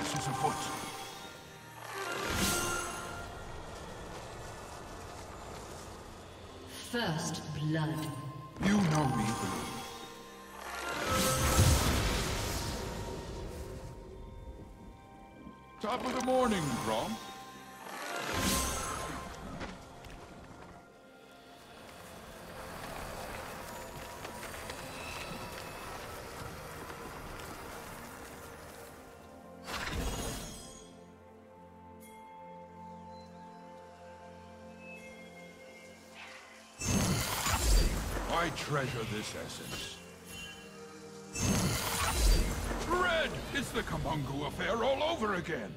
Is afoot. First blood. You know me, Blue. Top of the morning, Gromp. I treasure this essence. Red! It's the Kumungu affair all over again!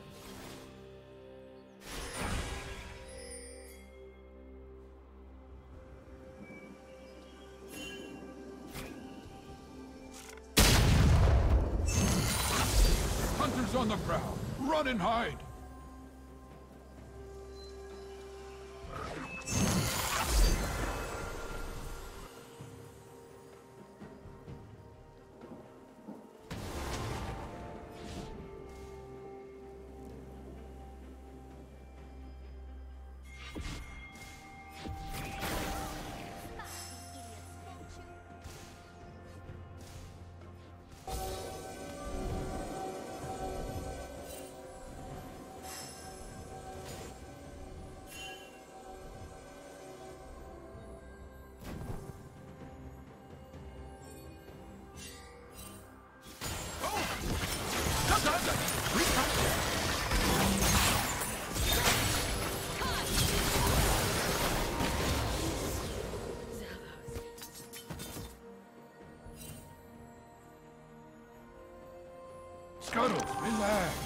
Hunters on the prowl! Run and hide! Scuttles, relax.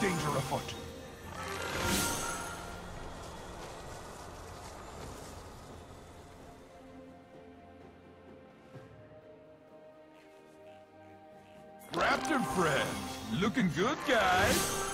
Danger afoot. Raptor friends, looking good, guys.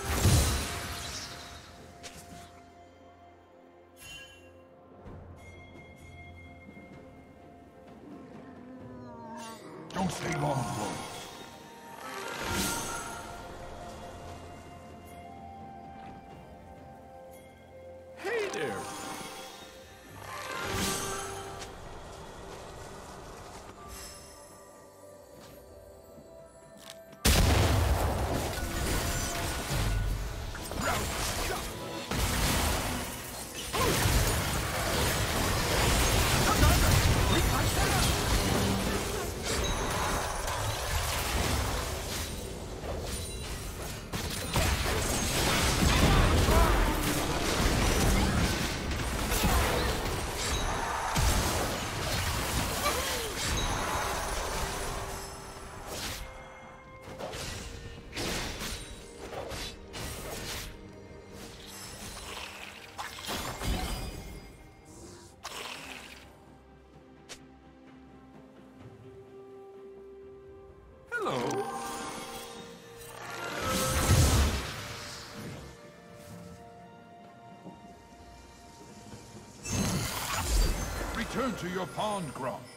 To your pond, Gromp.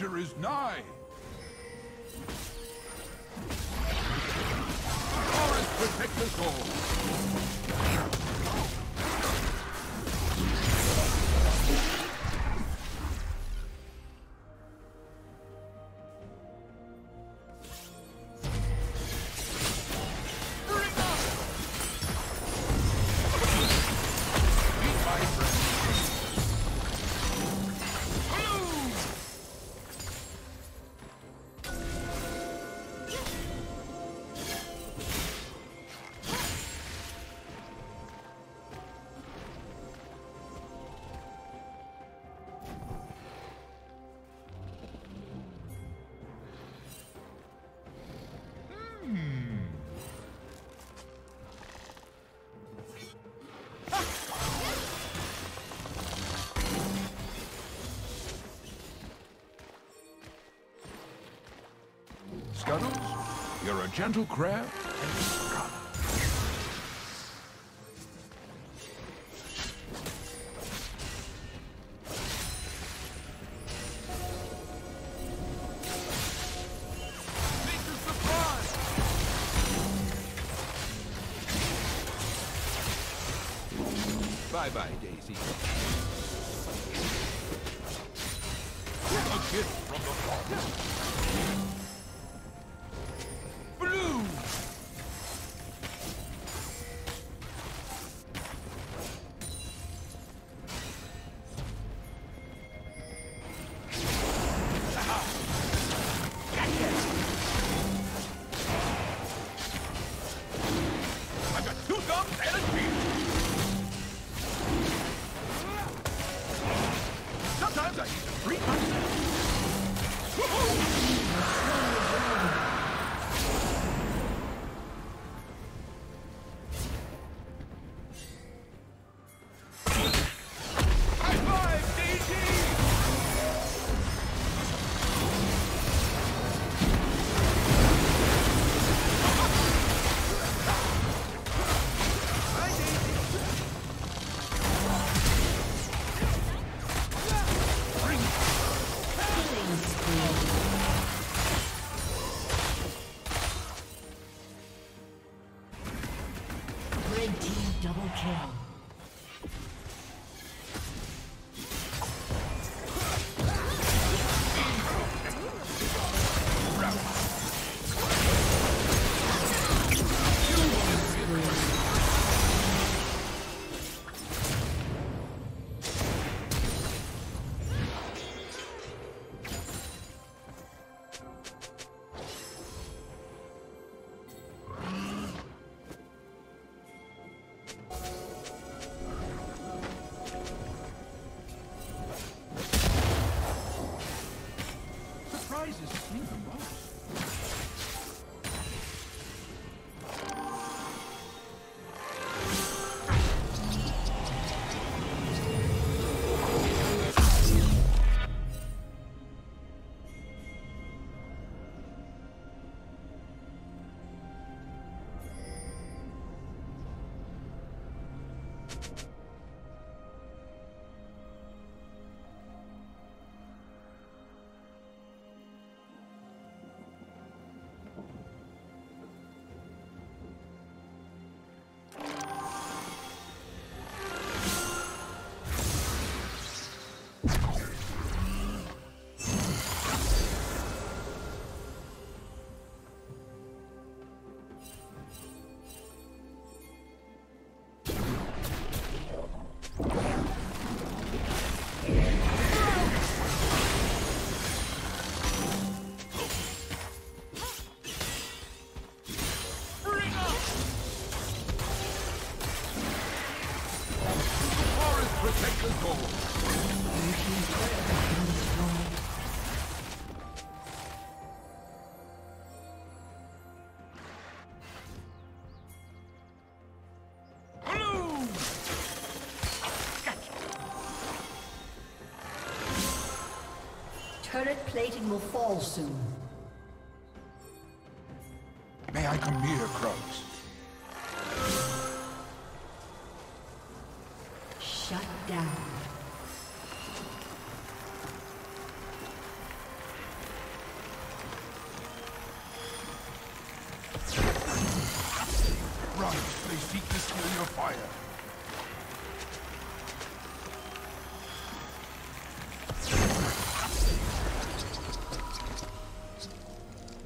danger is nigh. gentle crab. Bye-bye, Daisy. Sometimes I use them three times. Turret plating will fall soon. May I come near, Crows?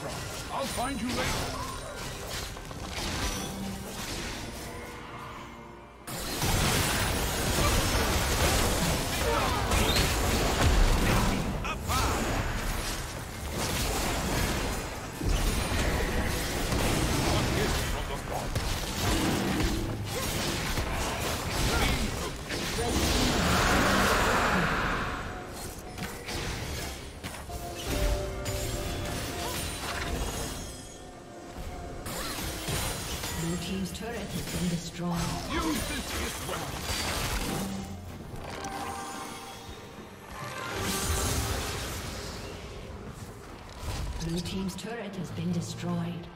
Crows. I'll find you later. Team's turret has been destroyed.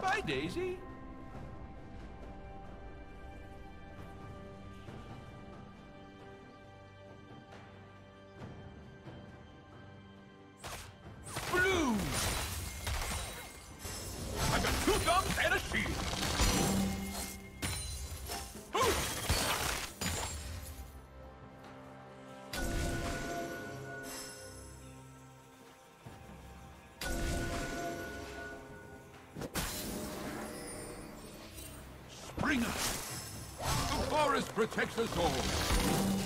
Bye, Daisy. Springer! The forest protects us all.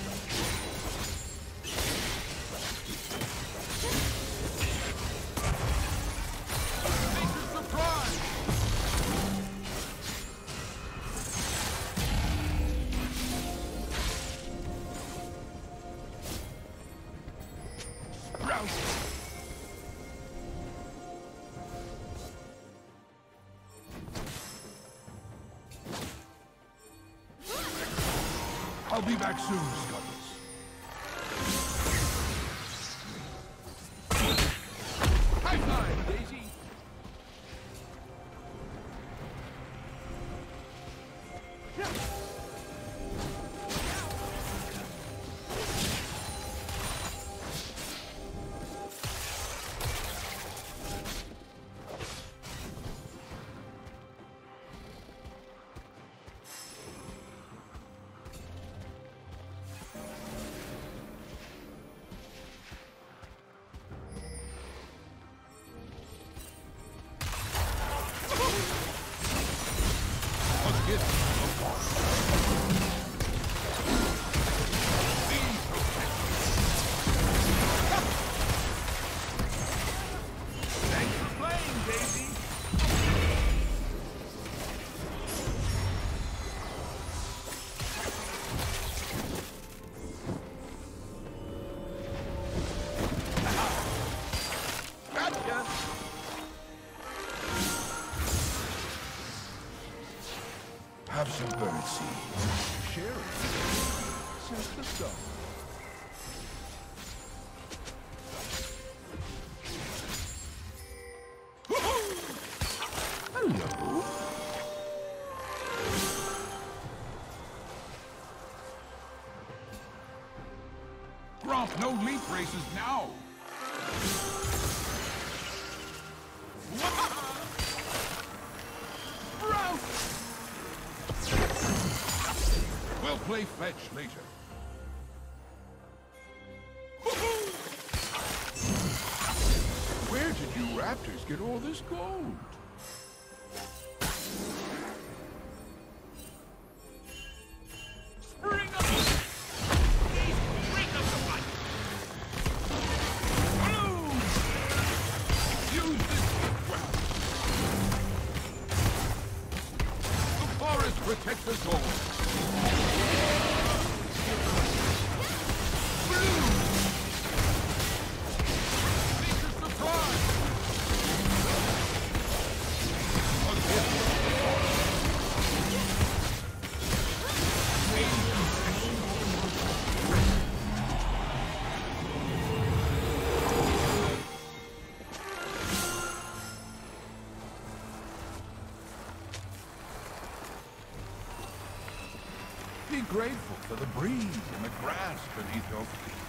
Birdseed. Sharing. Just the stuff. No leap races now. Fetch later. Where did you raptors get all this gold? For the breeze and the grass beneath your feet.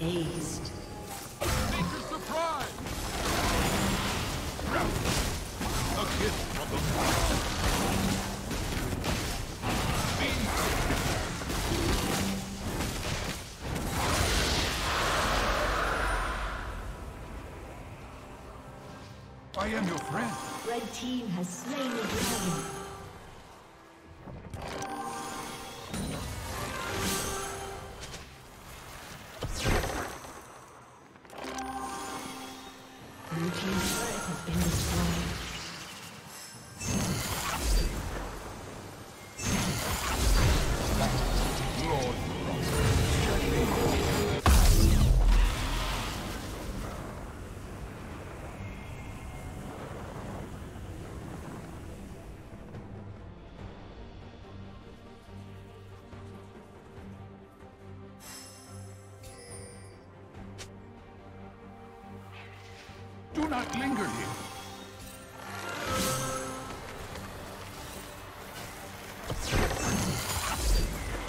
Aced. Surprise. A gift from the I am your friend. Red team has slain the dragon. Not linger here.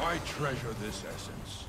I treasure this essence.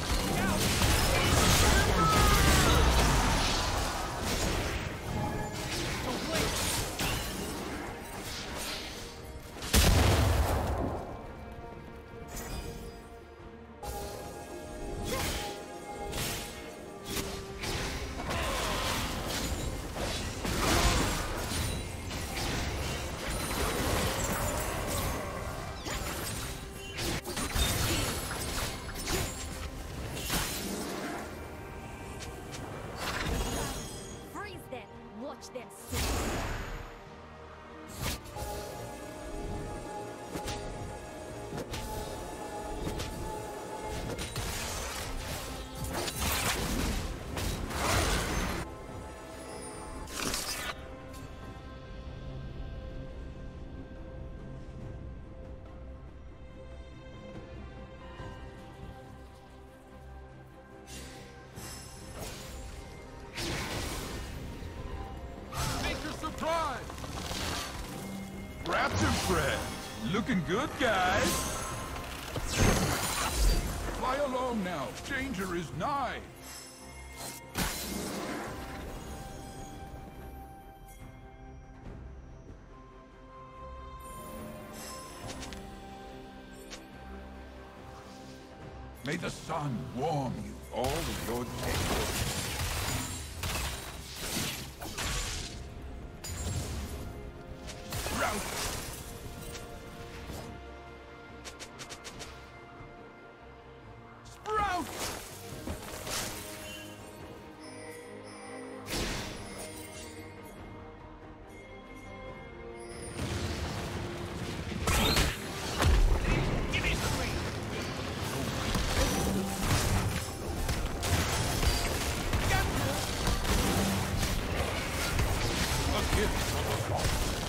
Looking good, guys. Fly along now. Danger is nigh. May the sun warm you all of your days. 运。